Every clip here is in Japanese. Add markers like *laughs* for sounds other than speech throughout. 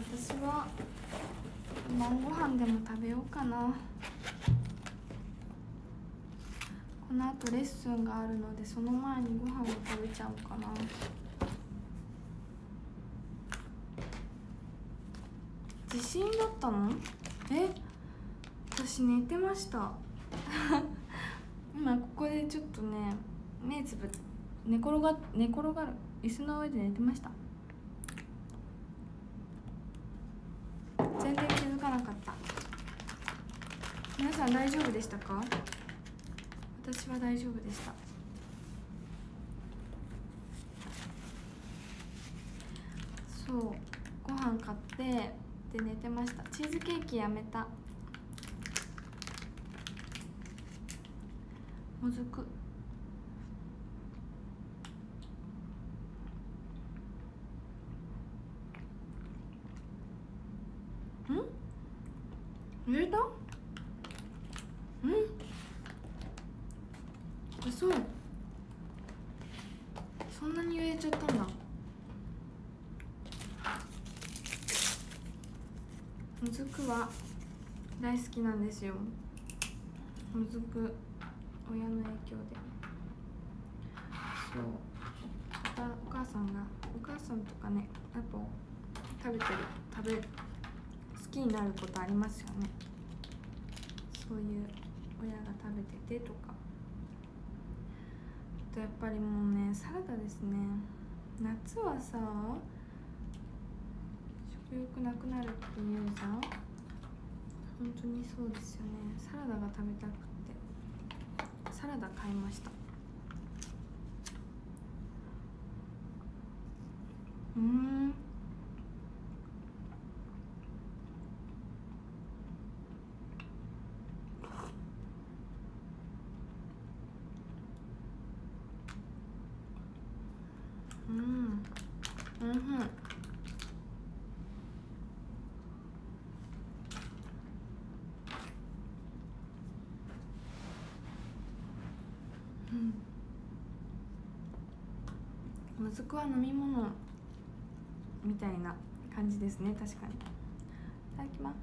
私は晩ご飯でも食べようかな。このあとレッスンがあるのでその前にご飯を食べちゃおうかな。地震だったの？え？私寝てました。*laughs* 今ここでちょっとね目つぶって寝転が寝転がる椅子の上で寝てました全然気づかなかった皆さん大丈夫でしたか？私は大丈夫でした。そうご飯買ってで寝てました。チーズケーキやめた。もずくん入れたうんあそうそんなに入れちゃったんだもずくは大好きなんですよ。もずく親の影響で。そう。またお母さんがお母さんとかねやっぱ食べてる食べ好きになることありますよね。そういう親が食べててとか。あとやっぱりもうねサラダですね。夏はさ食欲なくなるっていうじゃん本当にそうですよね。サラダが食べたくて。サラダ買いました。うんうんうんうんもずくは飲み物みたいな感じですね確かにいただきます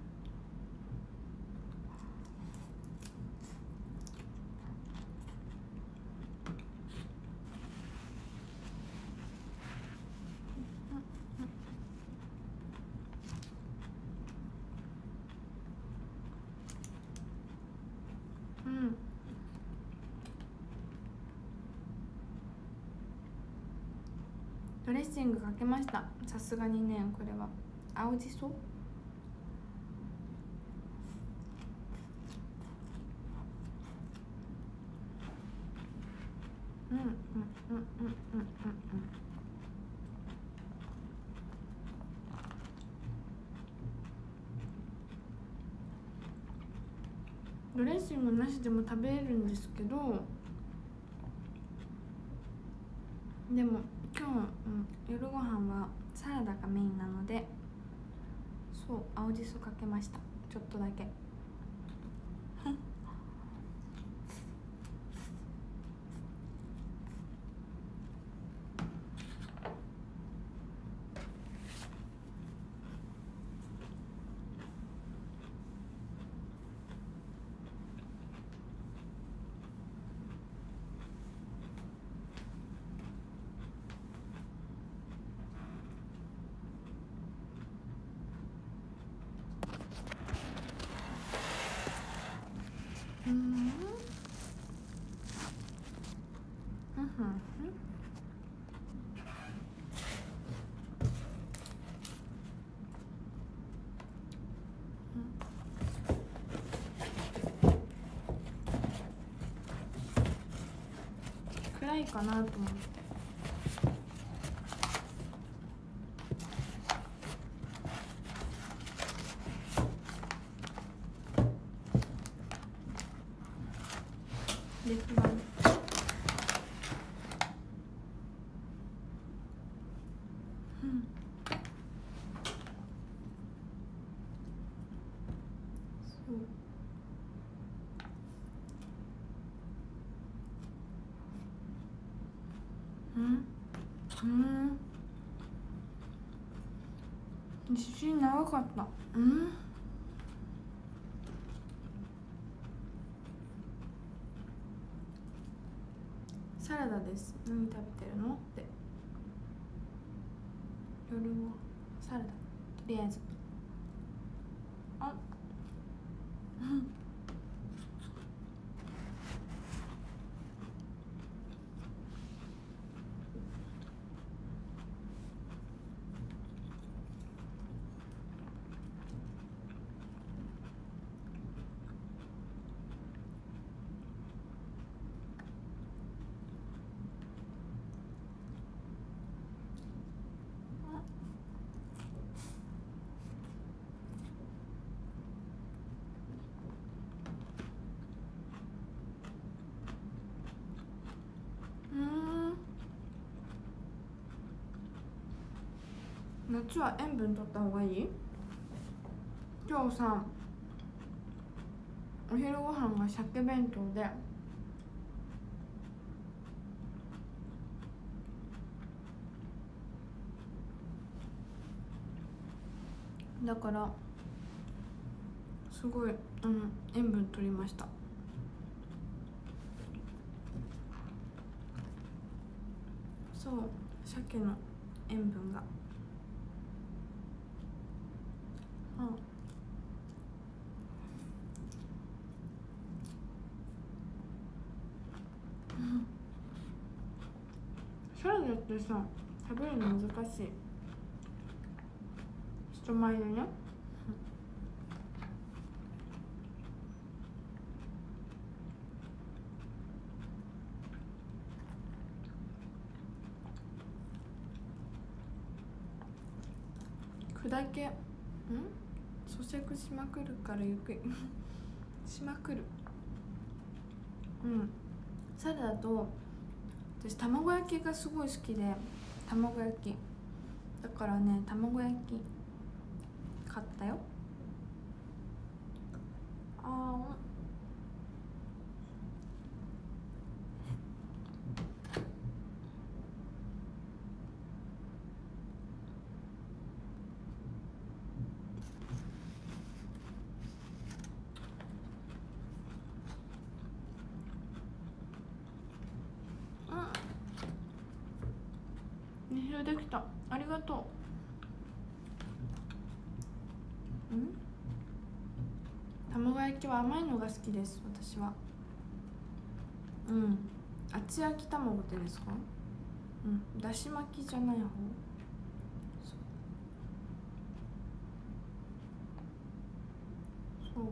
うんドレッシングかけました。さすがにねこれは。青じそ？うんうんうんうんうんうんうん。ドレッシングなしでも食べれるんですけどでも今日、うん、夜ご飯はサラダがメインなのでそう青じそかけました。ちょっとだけうんうんうん暗いかなと思ってで不安うんそううんうん地震長かった。うん。サラダです。何食べてるの？って。夜はサラダ。とりあえずあうんうん夏は塩分取った方がいい？今日さお昼ご飯が鮭弁当で。だからすごいあの塩分取りました。そう鮭の塩分があうんサラダってさ食べるの難しい。人前でね。砕け。ん？咀嚼しまくるからゆっくりしまくる。うん。サラダと私卵焼きがすごい好きで卵焼き。だからね卵焼き買ったよあーうん二周できたありがとうん卵焼きは甘いのが好きです私は。うん。厚焼き卵ってですか？うん。だし巻きじゃない方そうそう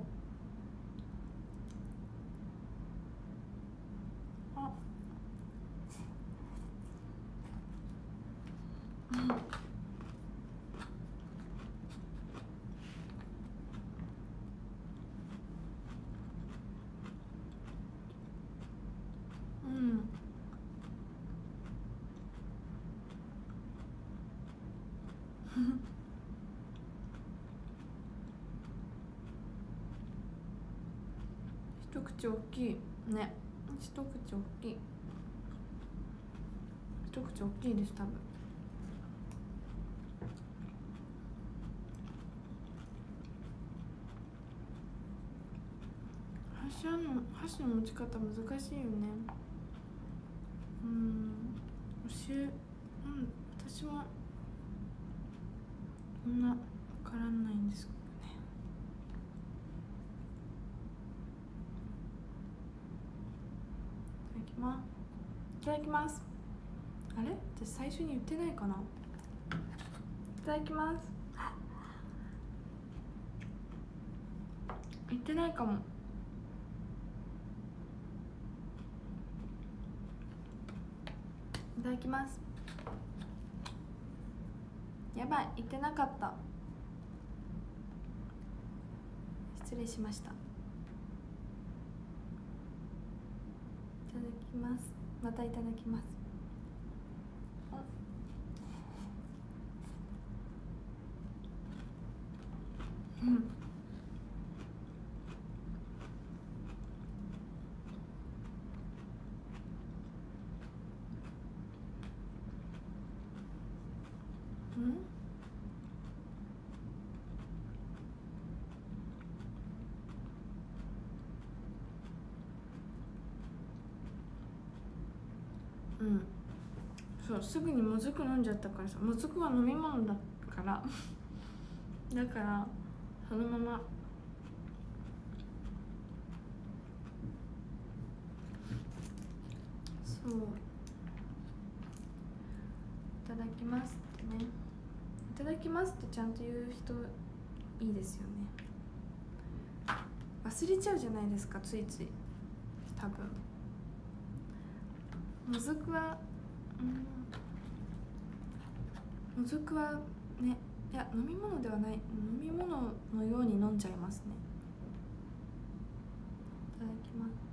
あうん一口大きい。ね。一口大きい。一口大きいです多分。箸の箸の持ち方難しいよね。うん。教えうん。私もそんなわからないんですけどねいただきます。あれ？私最初に言ってないかな？いただきます。言ってないかも。いただきます。やばい。言ってなかった。失礼しました。いただきますまたいただきます。うんうんそうすぐにもずく飲んじゃったからさもずくは飲み物だから。*laughs* だからそのまま。そう。いただきますってね。いただきますってちゃんと言う人いいですよね。忘れちゃうじゃないですかついつい。多分。もずくはうん。もずくはねいや飲み物ではない飲み物のように飲んじゃいますね。いただきます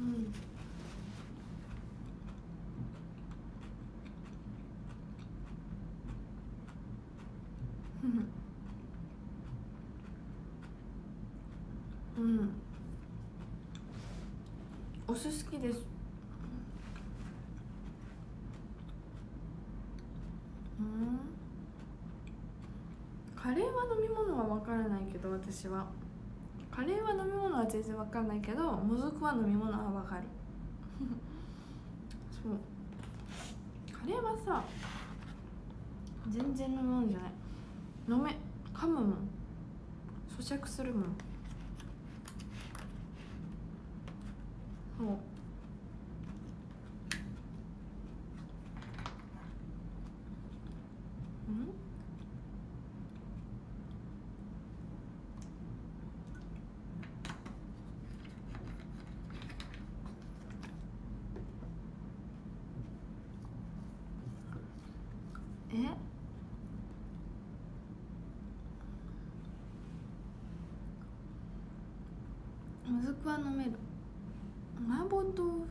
うんうんお酢好きです。うん。カレーは飲み物は分からないけど私は。カレーは飲み物は全然分かんないけどもずくは飲み物は分かる。*laughs* そう。カレーはさ全然飲み物じゃない。飲め噛むもん。咀嚼するもんそううんえむずくは飲める麻婆豆腐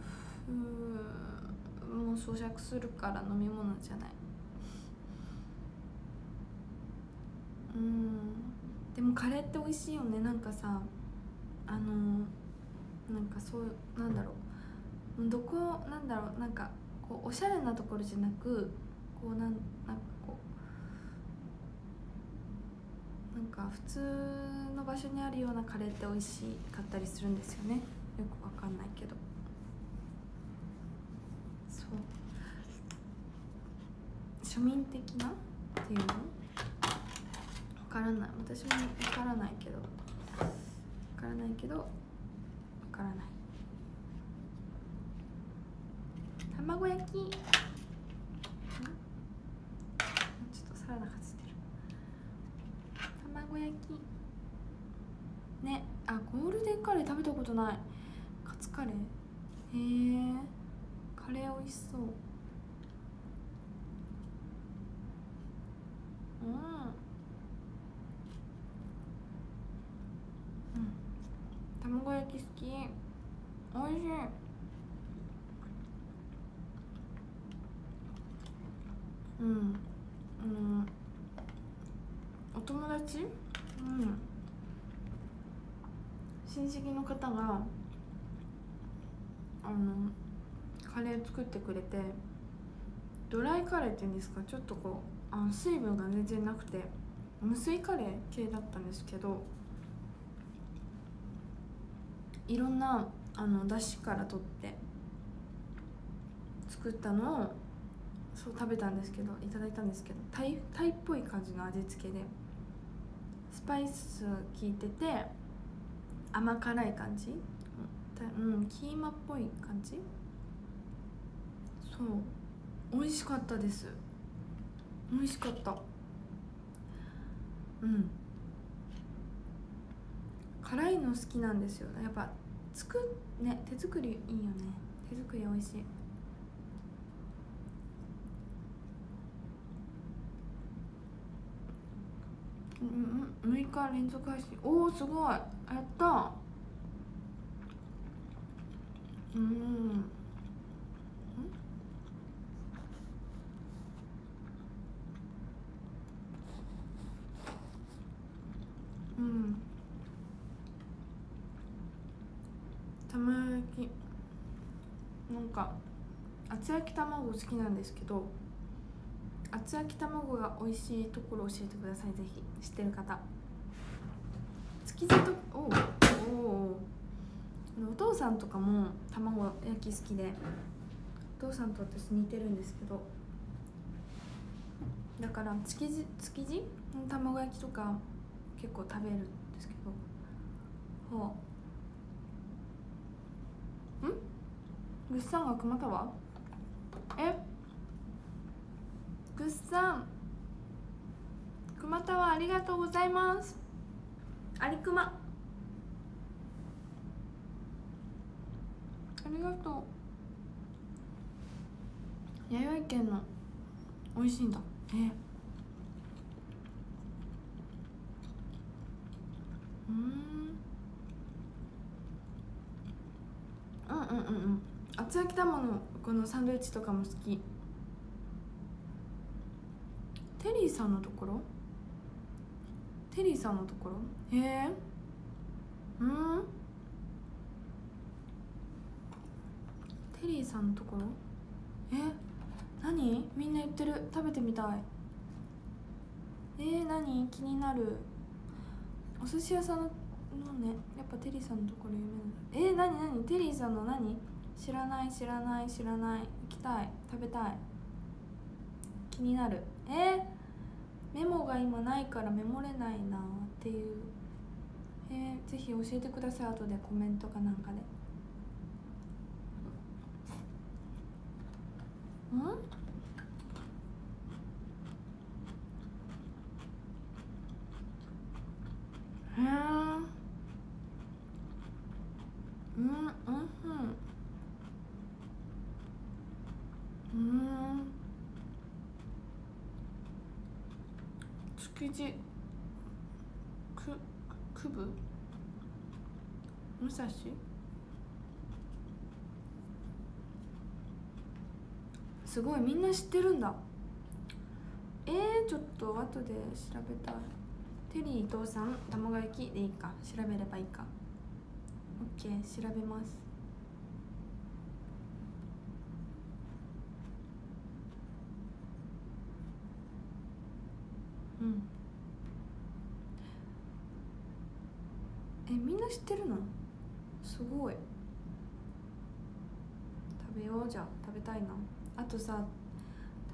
もう咀嚼するから飲み物じゃない。うん。でもカレーって美味しいよね。なんかさあのなんかそうなんだろう。どこなんだろう。なんかこうおしゃれなところじゃなくこうなんなんかこうなんか普通の場所にあるようなカレーって美味しかったりするんですよね。よくわかんないけどそう庶民的な？っていうの？わからない。私もわからないけど。わからないけどわからない。卵焼き？ちょっとサラダがついてる。卵焼き？ね。あゴールデンカレー食べたことない。カツカレー？へえカレー美味しそう。うん。卵焼き好き美味しいうん。うん。お友達うん親戚の方があのカレー作ってくれてドライカレーっていうんですか？ちょっとこうあの水分が全然なくて無水カレー系だったんですけどいろんなあの出汁から取って作ったのをそう食べたんですけどいただいたんですけどタイタイっぽい感じの味付けでスパイス効いてて甘辛い感じ？うんキーマっぽい感じ？そう美味しかったです。美味しかった。うん。辛いの好きなんですよやっぱ作ね手作りいいよね。手作り美味しい。うん6日連続配信。おおすごい。やった。うん。うん。玉焼き。なんか厚焼き卵好きなんですけど厚焼き卵が美味しいところ教えてください。ぜひ知ってる方。築地とおおお父さんとかも卵焼き好きでお父さんと私似てるんですけどだから築地築地？の卵焼きとか結構食べるんですけど。ほうん？ぐっさんが熊田はえ？ぐっさん熊田はありがとうございます。ありくま。ありがとう。弥生県の美味しいんだ。え。ううん。うんうんうん厚焼き玉のこのサンドイッチとかも好き。テリーさんのところ？テリーさんのところ？へえ。うん。テリーさんのところ？え？何？みんな言ってる。食べてみたい。えー、何？気になる。お寿司屋さんのねやっぱテリーさんのところ有名なえー、何何？テリーさんの何？知らない知らない知らない。行きたい。食べたい。気になる。え？ー、メモが今ないからメモれないなっていう。えー、ぜひ教えてください。後でコメントかなんかで。うん？へえうんうんうん。築地く区部？武蔵？すごいみんな知ってるんだ。えー、ちょっと後で調べたい。テリー伊藤さん卵焼きでいいか？調べればいいか。OK 調べます。うん。えみんな知ってるの？すごい。食べようじゃ食べたいな。あとさ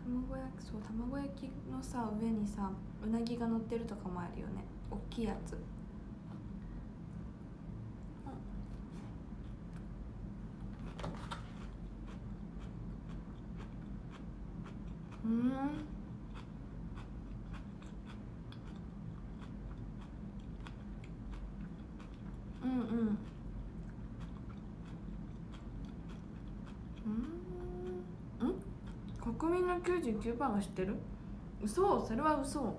卵焼きそう卵焼きのさ上にさうなぎが乗ってるとかもあるよね。大きいやつ。うん。うんうん。国民の99%が知ってる？嘘それは嘘。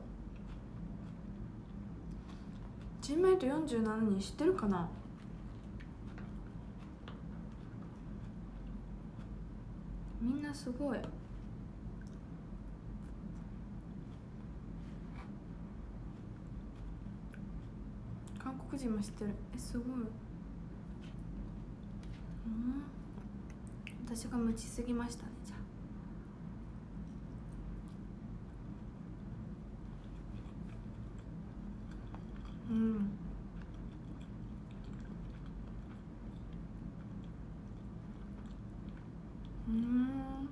チームメイト47人知ってるかな？みんなすごい。韓国人も知ってる。えすごい。うん？私が無知すぎましたねじゃあ。うん。うん。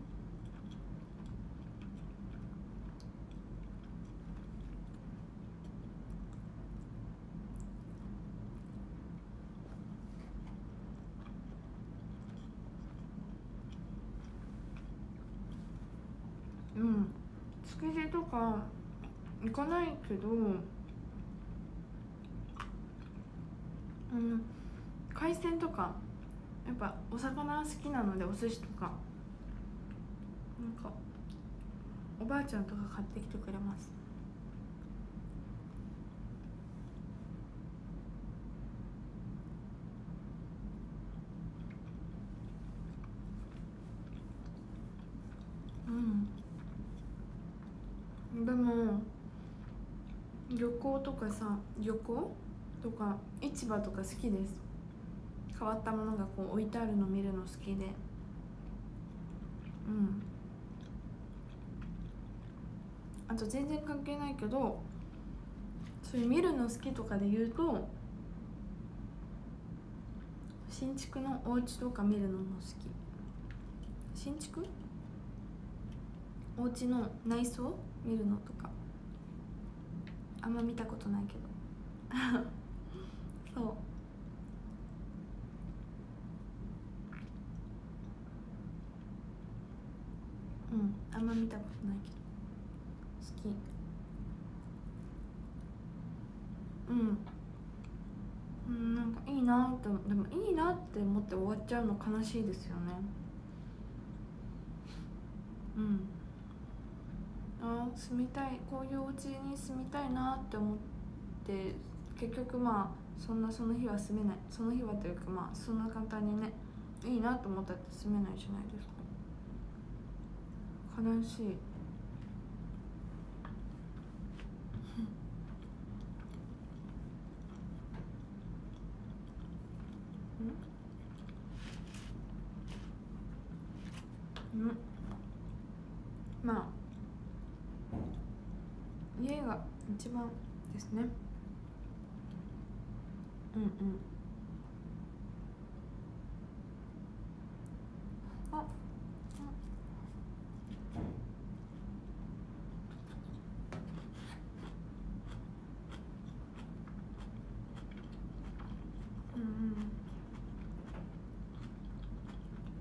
うん。築地とか行かないけどうん海鮮とかやっぱお魚好きなのでお寿司とか。なんかおばあちゃんとか買ってきてくれます。うん。でも漁港とかさ漁港とか市場とか好きです。変わったものがこう置いてあるの見るの好きで。うん。あと全然関係ないけどそういう見るの好きとかで言うと新築のお家とか見るのも好き。新築？お家の内装？見るのとか。あんま見たことないけど。*laughs* そう。うんあんま見たことないけど。好き。うん。うんなんかいいなってでもいいなって思って終わっちゃうの悲しいですよね。うん。あー住みたい。こういうお家に住みたいなって思って結局まあそんなその日は住めない。その日はというかまあそんな簡単にねいいなと思ったって住めないじゃないですか。悲しい。うん？うん？まあ家が一番ですね。うん。うん。あうん。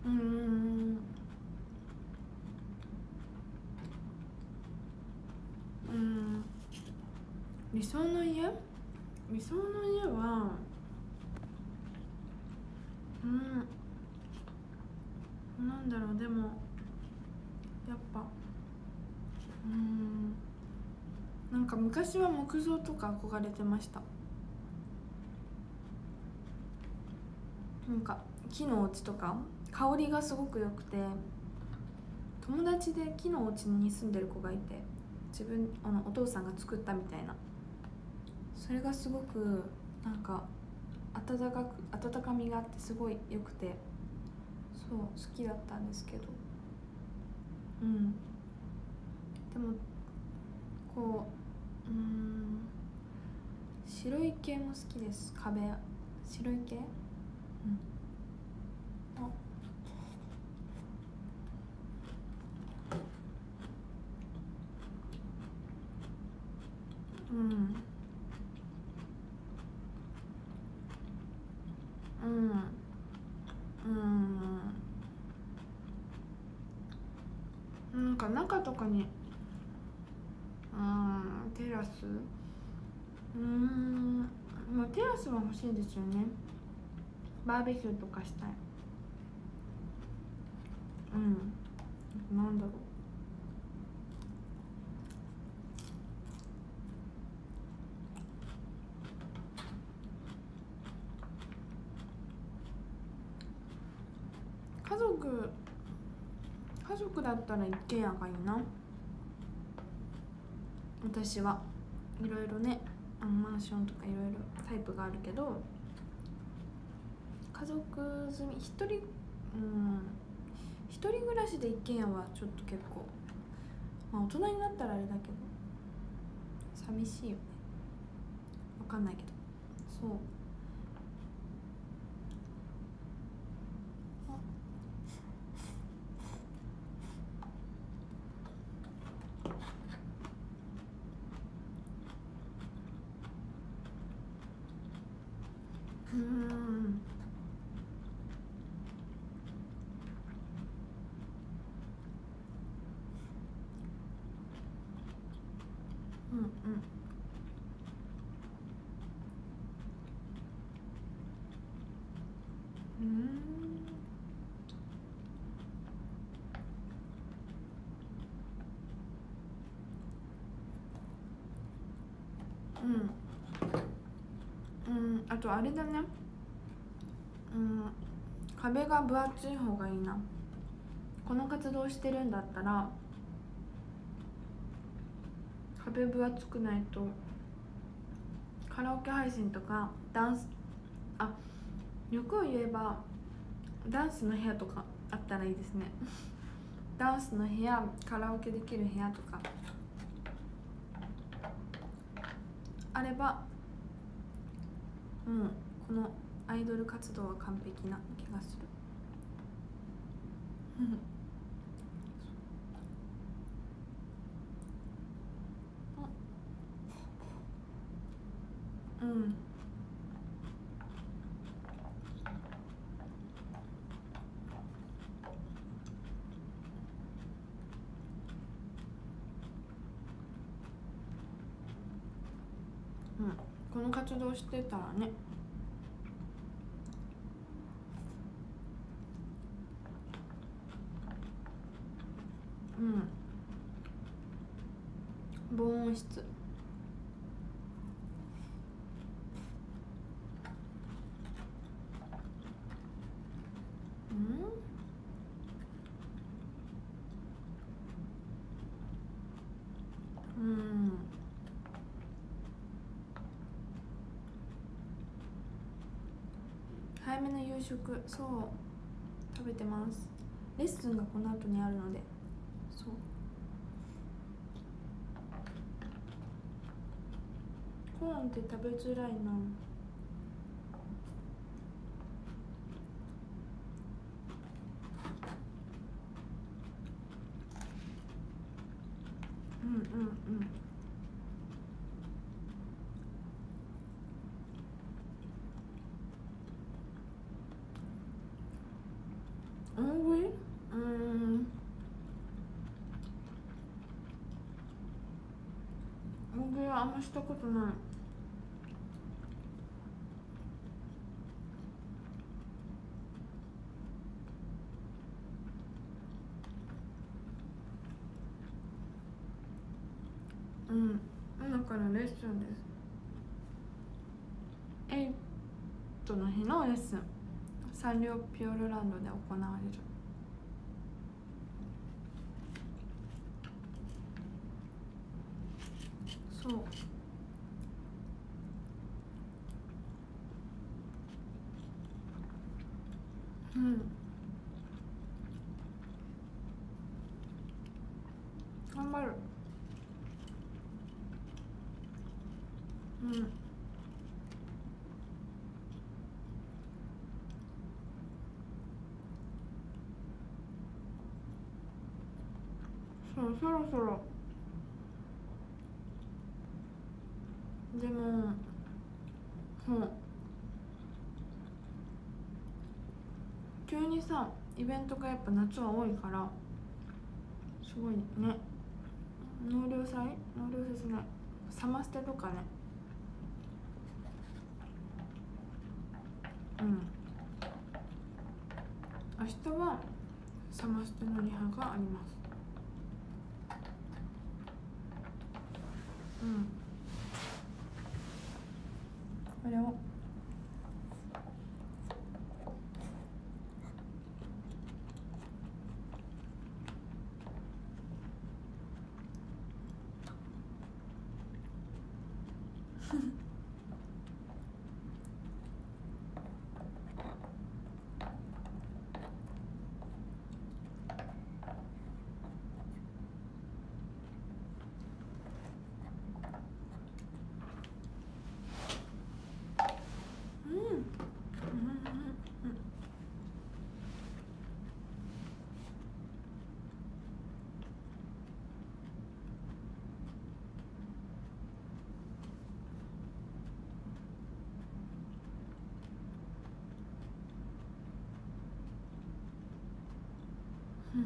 うん。うん。うん。うん。理想の家理想の家はうんなんだろうでもやっぱうんなんか昔は木造とか憧れてました。なんか木のお家とか香りがすごく良くて友達で木のお家に住んでる子がいて自分あのお父さんが作ったみたいな。それがすごくなんか温かく温かみがあってすごい良くてそう好きだったんですけど。うん。でもこううん。白い系も好きです。壁。白い系？うん。あ。うん。うん。うん。なんか中とかにテラス？うんまあテラスは欲しいですよね。バーベキューとかしたい。うん。なんだろう。家族家族だったら一軒家がいいな。私は。いろいろねあのマンションとかいろいろタイプがあるけど家族住み1人うん一人暮らしで一軒家はちょっと結構まあ大人になったらあれだけど寂しいよね。わかんないけど。そううんうんうんうんうんうんあとあれだね。うん。壁が分厚い方がいいな。この活動してるんだったら壁分厚くないとカラオケ配信とかダンスあ欲を言えばダンスの部屋とかあったらいいですね。ダンスの部屋カラオケできる部屋とか。あればもうこのアイドル活動は完璧な気がするうんうんこの活動してたらねうん防音室うんうん早めの夕食そう食べてます。レッスンがこの後にあるので。そう。コーンって食べづらいなうんうんうん大食いうーん大食いはあんましたことない。うん。今からレッスンです。エイトの日のレッスン？サンリオピューロランドで行われる。そう。うん。頑張る。うん。そうそろそろでもそう急にさイベントがやっぱ夏は多いからすごいね。納涼祭？納涼祭じゃない。サマステとかね。うん。明日はサマステのリハがあります。うんこれをうんうんうんうん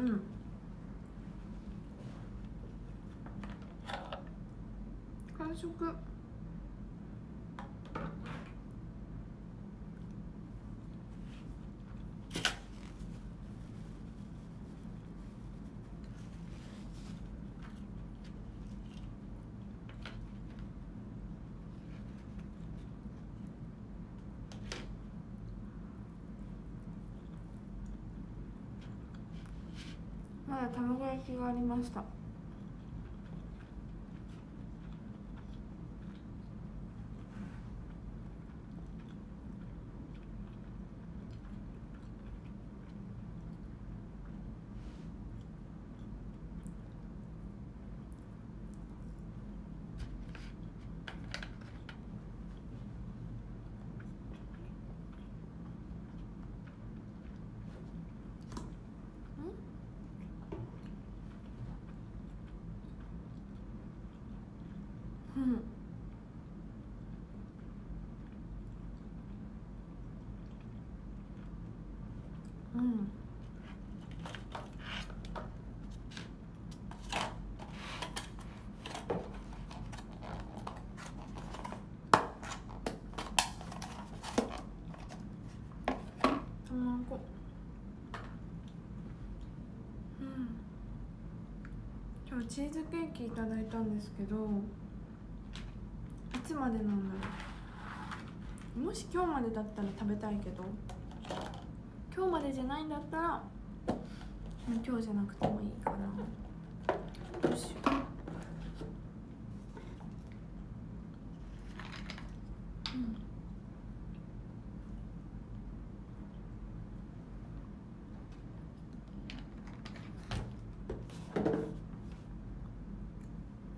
うんうん食。まだ卵焼きがありましたこうん今チーズケーキいただいたんですけどいつまでなんだろう。もし今日までだったら食べたいけど今日までじゃないんだったら今日じゃなくてもいいかな。どうしよううん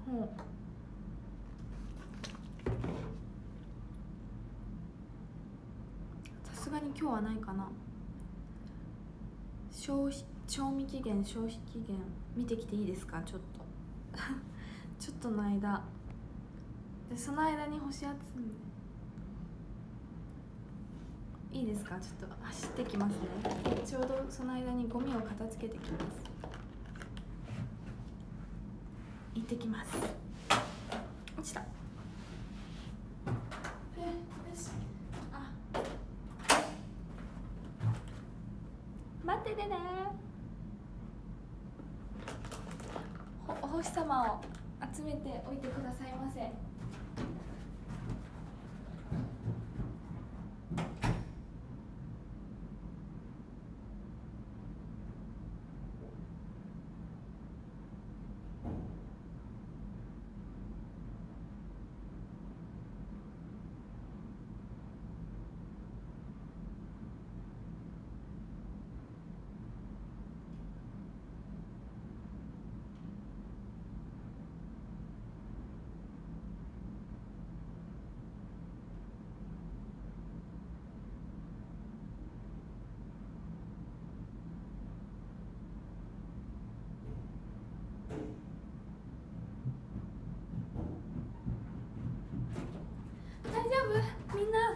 ほうさすがに今日はないかな。消費賞味期限消費期限見てきていいですか？ちょっと。*laughs* ちょっとの間。でその間に干し集め。いいですか？ちょっと走ってきますね。ちょうどその間にゴミを片付けてきます。行ってきます。落ちたえよしあ待っててねほお星様を集めておいてくださいませ大丈夫みんな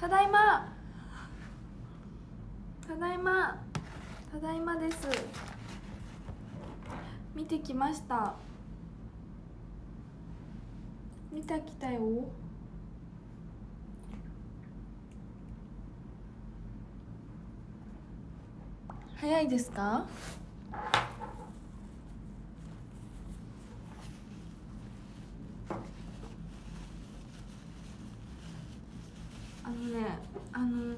ただいまただいまただいまです。見てきました。見たきたよ早いですか？あのねあの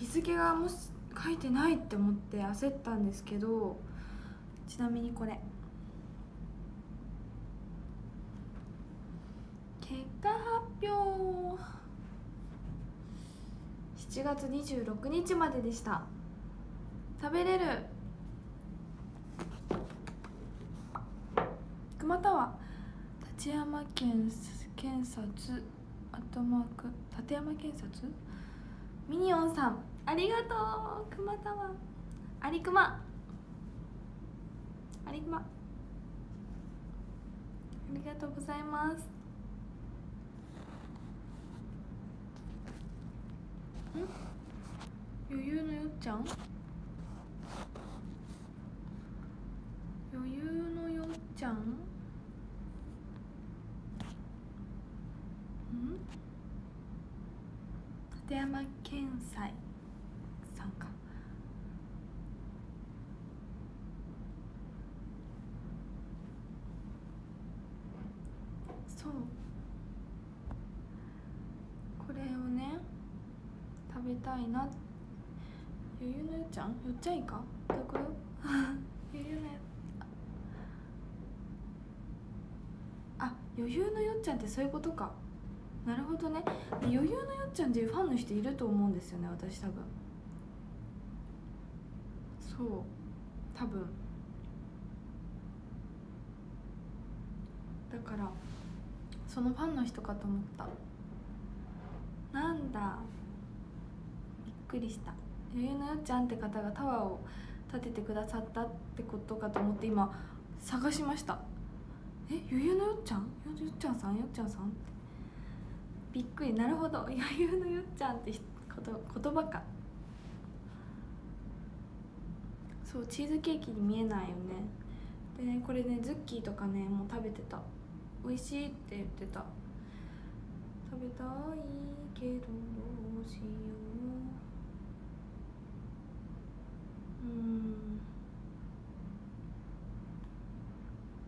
日付がもし書いてないって思って焦ったんですけどちなみにこれ。結果発表。7月26日まででした。食べれる。熊田は。立山県検察。アットマーク。立山検察。ミニオンさん。ありがとう熊田はありくまありくまありがとうございます。ん？余裕のよっちゃん？余裕のよっちゃん？ん？立山県祭さんかそう。これをね食べたいな。余裕のよっちゃん？よっちゃいいか？どこよ余裕のよあ余裕のよっちゃんってそういうことか。なるほどね。余裕のよっちゃんっていうファンの人いると思うんですよね私多分。そう。多分。だからそのファンの人かと思った。なんだ。びっくりした。余裕のよっちゃんって方がタワーを建ててくださったってことかと思って今探しました。え余裕のよっちゃん？よよっちゃんさん？よっちゃんさん？ってびっくり。なるほど。*laughs* 余裕のよっちゃんってこと言葉か。そうチーズケーキに見えないよね。でねこれねズッキーとかねもう食べてた。美味しいって言ってた。食べたいけどどうしよう。うん。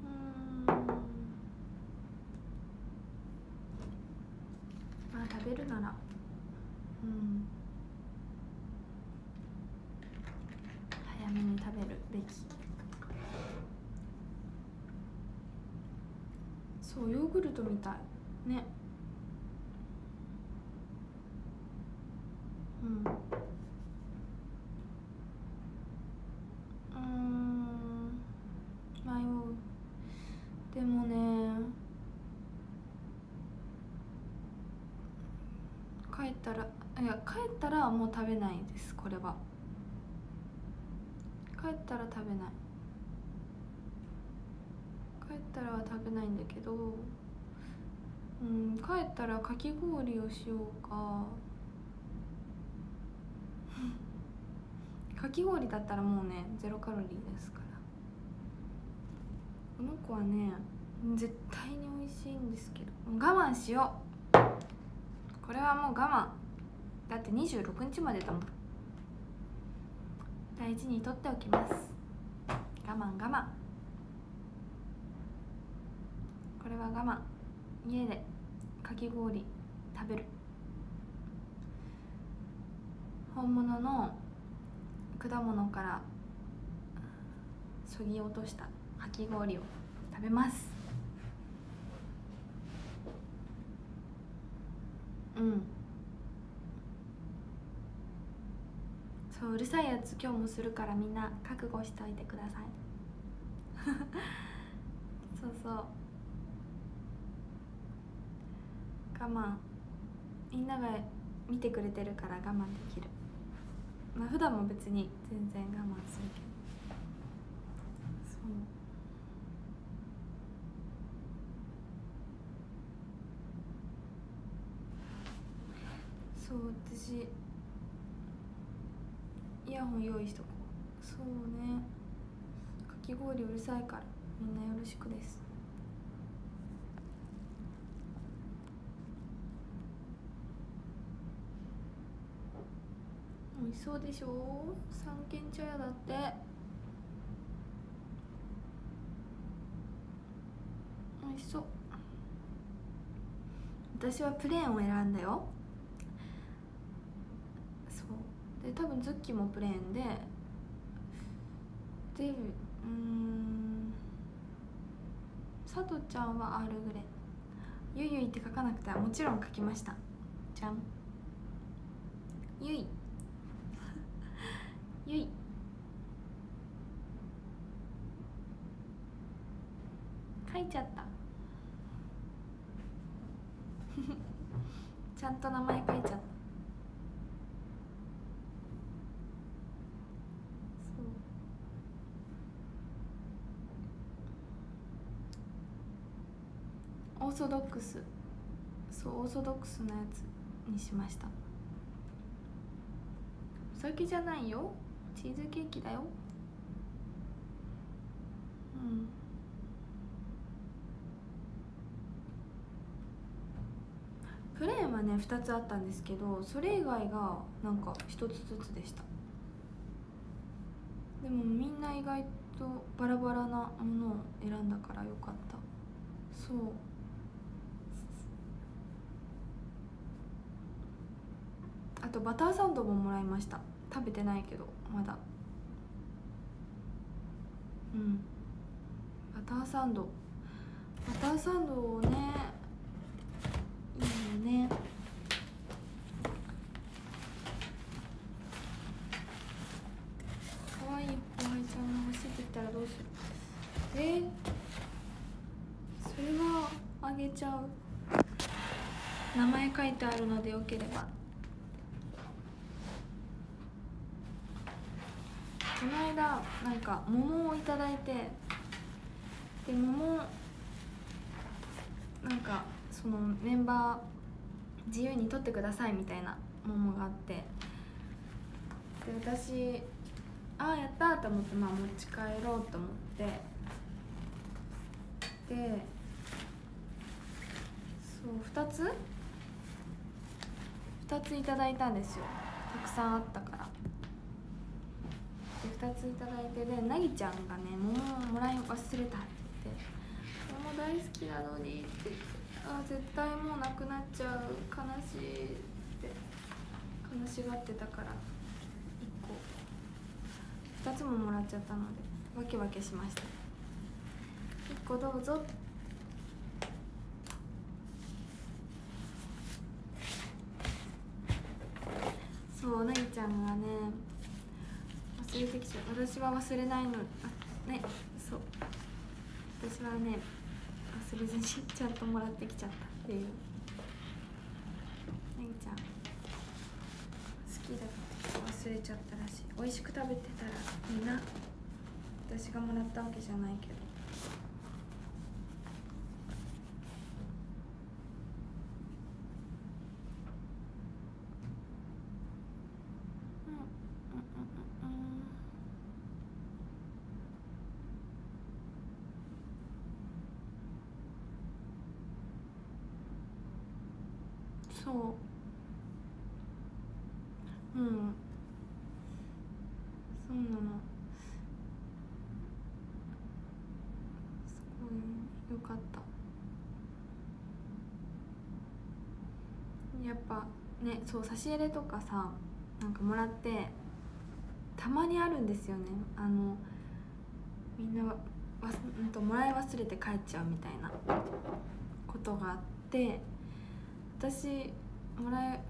うん。まあ食べるならうん早めに食べるべきそうヨーグルトみたい。ね。うん。うん。迷う。でもね。帰ったらいや帰ったらもう食べないですこれは。帰ったら食べない。帰ったらは食べないんだけど。うん帰ったらかき氷をしようか。*laughs* かき氷だったらもうねゼロカロリーですから。この子はね絶対に美味しいんですけど。我慢しよう。これはもう我慢。だって26日までだもん。大事にとっておきます。我慢我慢。これは我慢。家でかき氷食べる。本物の果物からそぎ落としたかき氷を食べます。うん。そううるさいやつ今日もするからみんな覚悟しといてください。*laughs* そうそう我慢みんなが見てくれてるから我慢できる。まあ普段も別に全然我慢するけど。そう。そう私イヤホン用意しとこう。そうね。かき氷うるさいから。みんなよろしくです。美味しそうでしょ？三軒茶屋だって。美味しそう。私はプレーンを選んだよ。そう。で多分ズッキーもプレーンで。でうん。さとちゃんはアールグレゆいゆいって書かなくてはもちろん書きました。じゃん。ゆいゆい書いちゃった。*laughs* ちゃんと名前書いちゃった。そう。オーソドックス。そうオーソドックスなやつにしました。お酒じゃないよ。チーズケーキだよ。うんプレーンはね2つあったんですけどそれ以外がなんか1つずつでした。でもみんな意外とバラバラなものを選んだからよかった。そう。あとバターサンドももらいました。食べてないけどまだ。うん。バターサンド。バターサンドをねいいよね可愛い後輩ちゃんが欲しいって言ったらどうするえそれはあげちゃう。名前書いてあるのでよければ。この間なんか桃をいただいてで桃なんかそのメンバー自由に取ってくださいみたいな桃があって。で私ああやったと思ってまあ持ち帰ろうと思って。でそう2つ？2ついただいたんですよ。たくさんあったから。で2ついただいてでなぎちゃんがね桃をもらい忘れたって言って「桃大好きなのに」って言って「あ絶対もうなくなっちゃう。悲しい」って悲しがってたから1個。2つももらっちゃったのでわけわけしました。1個どうぞ。そうなぎちゃんがね忘れてきちゃう。私は忘れないの。あねそう。私はね忘れずにちゃんともらってきちゃったっていう。なぎちゃん。好きだって忘れちゃったらしい。美味しく食べてたらいいな私がもらったわけじゃないけどうんうんうんうんうんそう。うん。そうなの。すごいよかった。やっぱねそう差し入れとかさなんかもらってたまにあるんですよね。あのみんなわわうんともらい忘れて帰っちゃうみたいなことがあって。私もらえ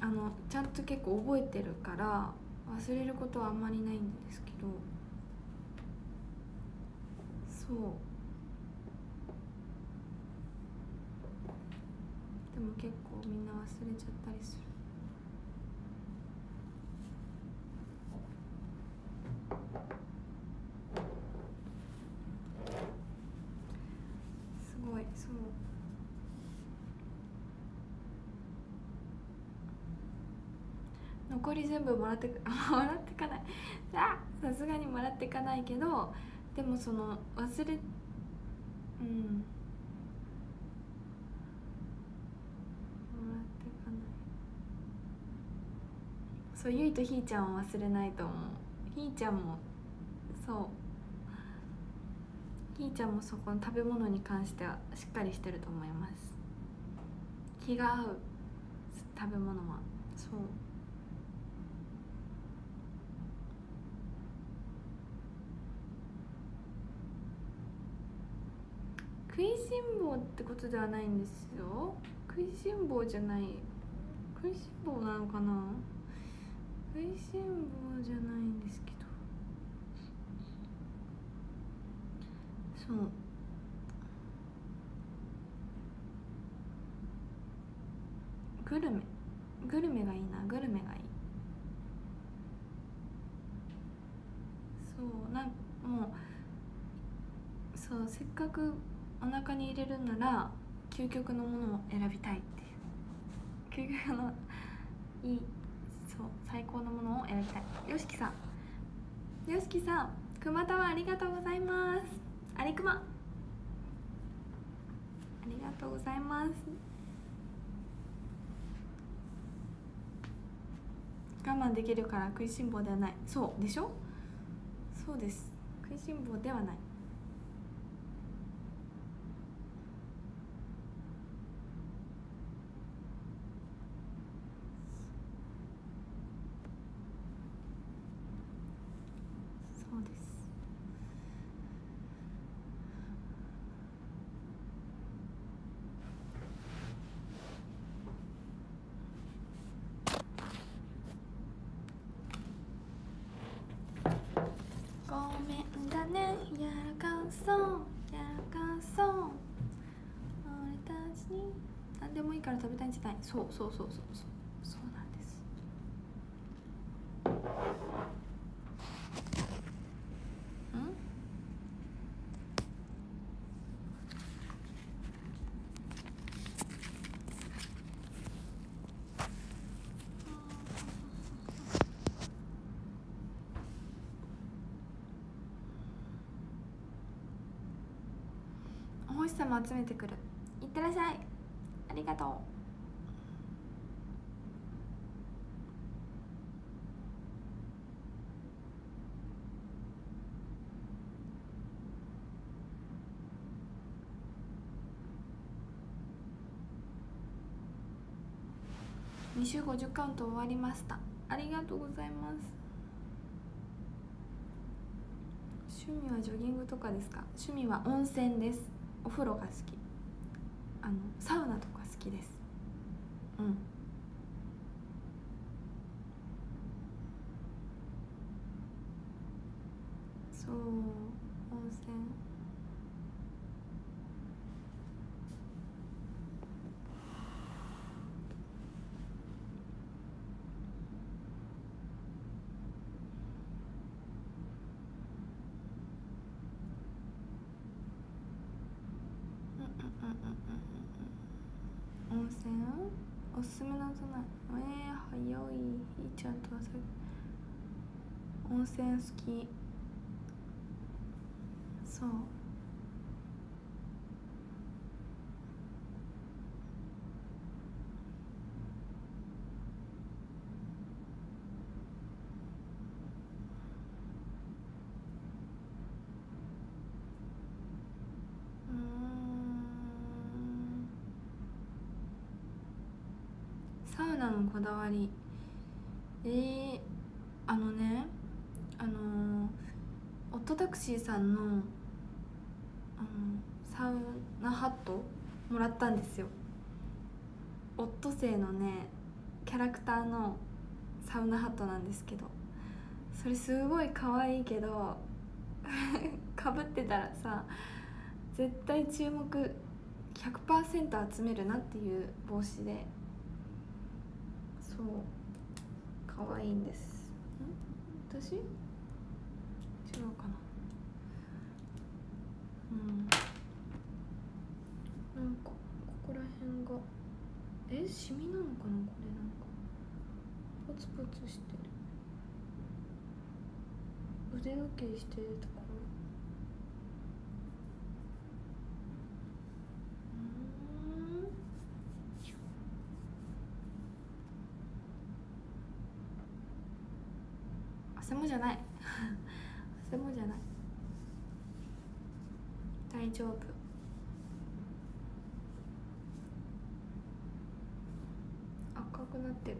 あのちゃんと結構覚えてるから忘れることはあんまりないんですけど。そう。でも結構みんな忘れちゃったりするすごいそう全部もらって *laughs* もらってかない。さすがにもらってかないけどでもその忘れうん。もらってかない。そうゆいとひーちゃんを忘れないと思う。ひーちゃんもそう。ひーちゃんもそこの食べ物に関してはしっかりしてると思います。気が合う。食べ物は。そう食いしん坊ってことではないんですよ。食いしん坊じゃない。食いしん坊なのかな。食いしん坊じゃないんですけど。そう。グルメ。グルメがいいな。グルメがいい。そう。なんもうそうせっかくお腹に入れるなら究極のものを選びたいっていう。究極のいいそう最高のものを選びたい。よしきさん。よしきさんくまたはありがとうございます。ありくまありがとうございます。我慢できるから食いしん坊ではない。そうでしょ？そうです。食いしん坊ではないそうですごめんだねやらかそうやらかそう俺たちに何でもいいたいそうそうそうそうそうそうなんです。ん？お星様集めてくるいってらっしゃいありがとう2週50カウント終わりました。ありがとうございます。趣味はジョギングとかですか？趣味は温泉です。お風呂が好き。あのサウナとか好きですうんそう温泉温泉おすすめの都内えー、早いいいちゃんとはさ温泉好き。そう。サウナのこだわり。えー、あのねあのーオットタクシーさんのあのサウナハットもらったんですよ。オットセイのねキャラクターのサウナハットなんですけどそれすごい可愛いけど *laughs* かぶってたらさ絶対注目100%集めるなっていう帽子でそう可愛いんです。ん？私？違うかな。うん。なんかここら辺が。え？シミなのかな？これなんか。ポツポツしてる。腕時計してるところ。うーん。汗もじゃない。*laughs* 汗もじゃない。大丈夫。赤くなってる。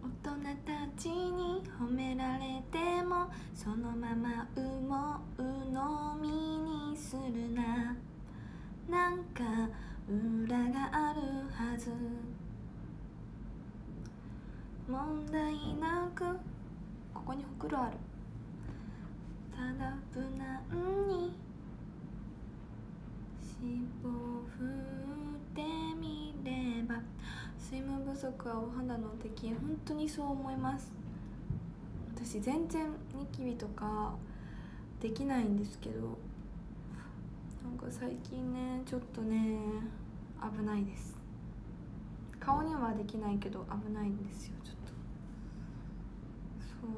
大人たちに褒められてもそのままうもうのみ。なんか裏があるはず。問題なく。ここにほくろある。ただ無難に。尻尾を振ってみれば水分不足はお肌の敵本当にそう思います。私全然ニキビとかできないんですけど。なんか最近ねちょっとね危ないです。顔にはできないけど危ないんですよちょっと。そう。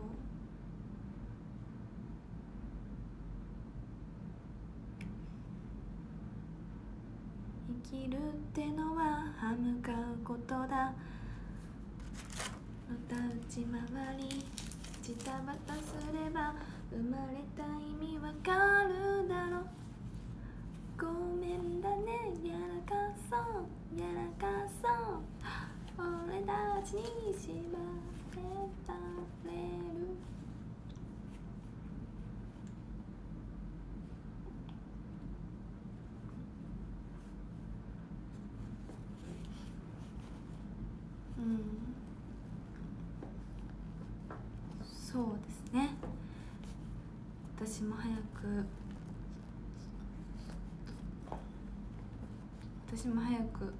生きるってのは歯向かうことだ。のたうち回りジタバタすれば生まれた意味わかるだろう。ごめんだね。やらかそう。やらかそう。俺たちに縛れたねるうんそうですね私も早く私も早く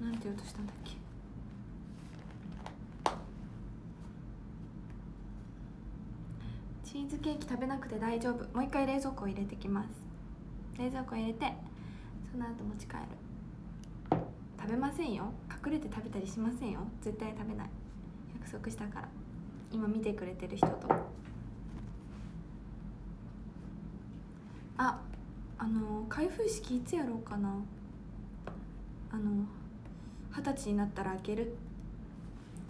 なんて言おうとしたんだっけ？チーズケーキ食べなくて大丈夫。もう一回冷蔵庫入れてきます。冷蔵庫入れてその後持ち帰る。食べませんよ。隠れて食べたりしませんよ。絶対食べない。約束したから。今見てくれてる人とああの開封式いつやろうかな。あの二十歳になったら開けるっ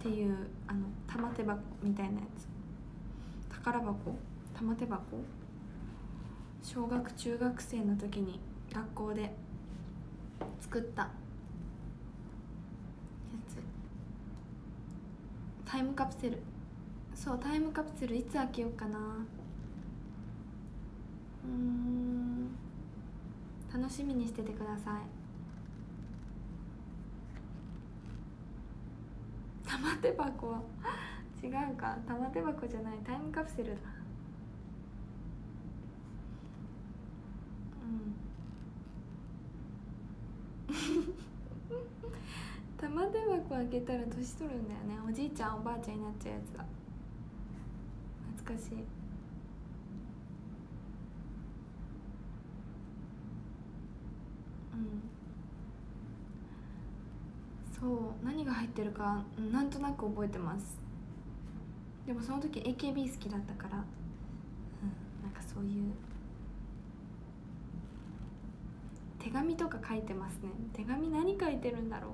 ていうあの玉手箱みたいなやつ。宝箱？玉手箱？小学中学生の時に学校で作ったやつ。タイムカプセル。そうタイムカプセルいつ開けようかな。うん。楽しみにしててください。玉手箱は？*laughs* 違うか。玉手箱じゃない。タイムカプセルだ。うん。*laughs* 玉手箱開けたら年取るんだよね。おじいちゃんおばあちゃんになっちゃうやつだ。懐かしいうんそう何が入ってるかなんとなく覚えてます。でもその時 AKB 好きだったから、うん、なんかそういう。手紙とか書いてますね。手紙何書いてるんだろう。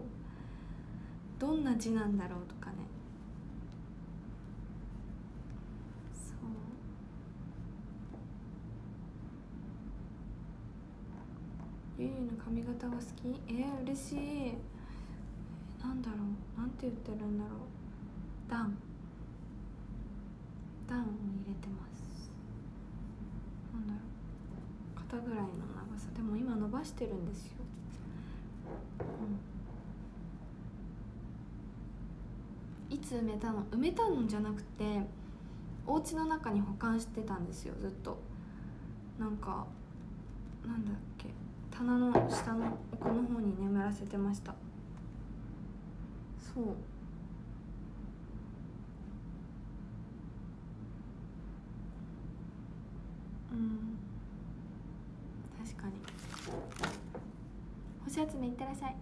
どんな字なんだろうとかね。そう。ゆゆの髪型が好き？えー、嬉しい。なんだろう。なんて言ってるんだろう。ダンダンを入れてます。なんだろう。肩ぐらいの長さ。でも今伸ばしてるんですよ、うん、いつ埋めたの？埋めたのじゃなくてお家の中に保管してたんですよ。ずっと。なんかなんだっけ。棚の下の奥の方に眠らせてました。そう。うん。確かに。星集めいってらっしゃい。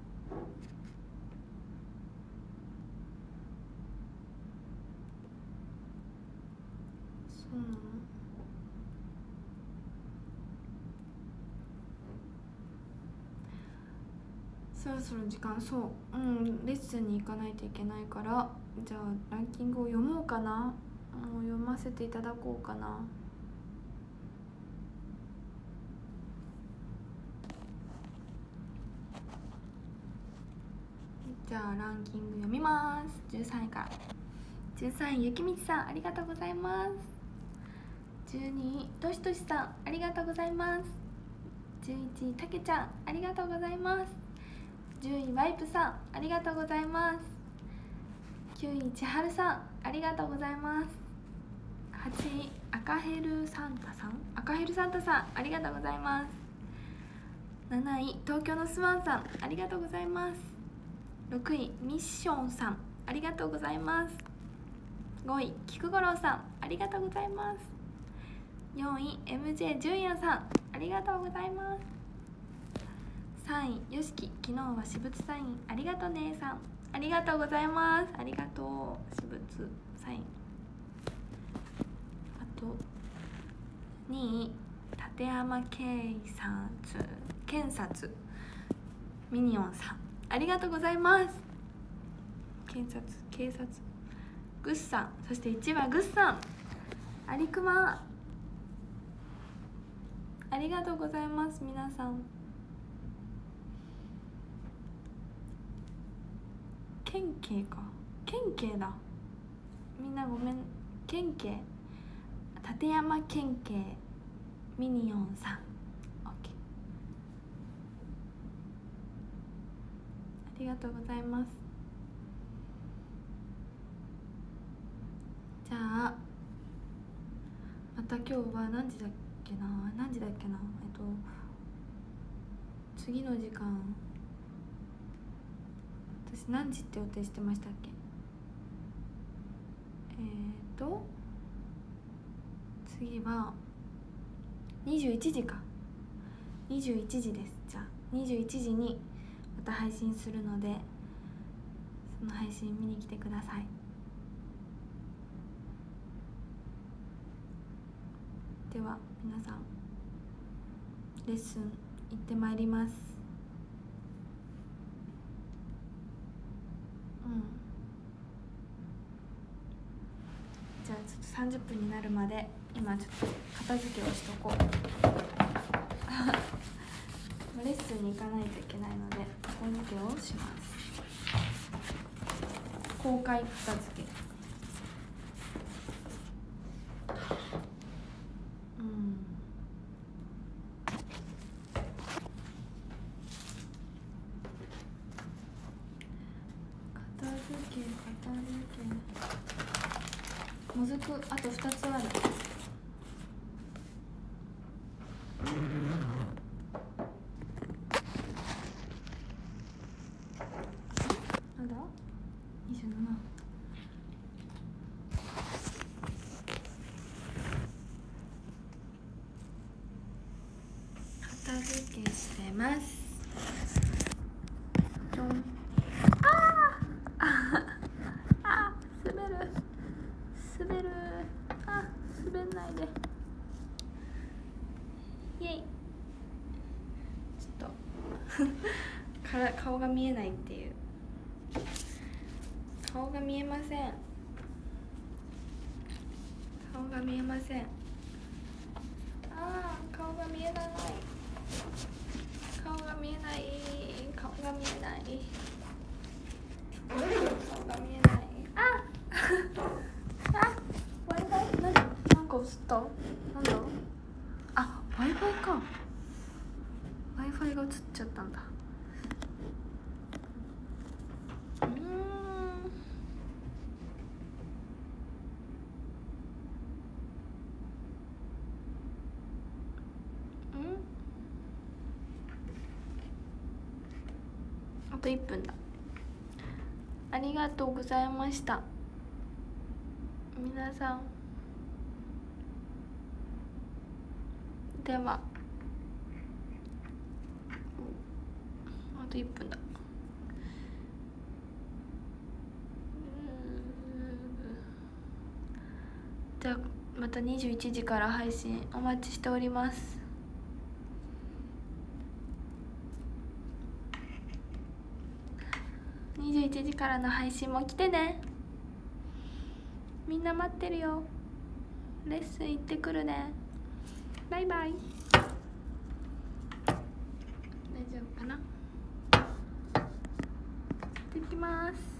そうなの？そろそろ時間そううんレッスンに行かないといけないからじゃあランキングを読もうかな。もう読ませていただこうかな。じゃあランキング読みます。13位から。13位ゆきみちさんありがとうございます。12位としとしさんありがとうございます。11位たけちゃんありがとうございます。10位ワイプさんありがとうございます。9位千春さんありがとうございます。8位赤ヘルサンタさん赤ヘルサンタさんありがとうございます。7位東京のスワンさんありがとうございます。6位ミッションさんありがとうございます。5位菊五郎さんありがとうございます。4位 MJ 純也さんありがとうございます。3位よしき昨日は私物サインありがとう姉さん。ありがとうございます。ありがとう私物サイン。あと2位立山圭さん検察ミニオンさん。ありがとうございます。検察警察。グッさんそして1はグッさんアリクマありがとうございます皆さん。県警か。県警だ。みんなごめん。県警立山県警ミニオンさん。ありがとうございます。じゃあまた今日は何時だっけな？何時だっけな？えっと次の時間。私何時って予定してましたっけ？えっ、と次は21時か。21時です。じゃあ21時にまた配信するのでその配信見に来てください。では皆さんレッスン行ってまいります。30分になるまで今ちょっと片付けをしとこう。*laughs* レッスンに行かないといけないので片付けをします。公開片付けうん片付け片付けもずくあと2つあるまだ ?27 片付けしてますどんあーあー滑る滑るあ滑んない。でイエイ。ちょっと。*laughs* から顔が見えないっていう。顔が見えません。顔が見えません。あー顔が見えない。顔が見えない。顔が見えない顔が見えないああ w i f i 何なんか映ったなんだあ w i f i か w i f i が映っちゃったんだうーんうんあと1分だ。ありがとうございました。皆さん。では。あと1分だ。じゃあまた21時から配信お待ちしております21時からの配信も来てね。みんな待ってるよ。レッスン行ってくるね。バイバイ。大丈夫かな？行ってきます。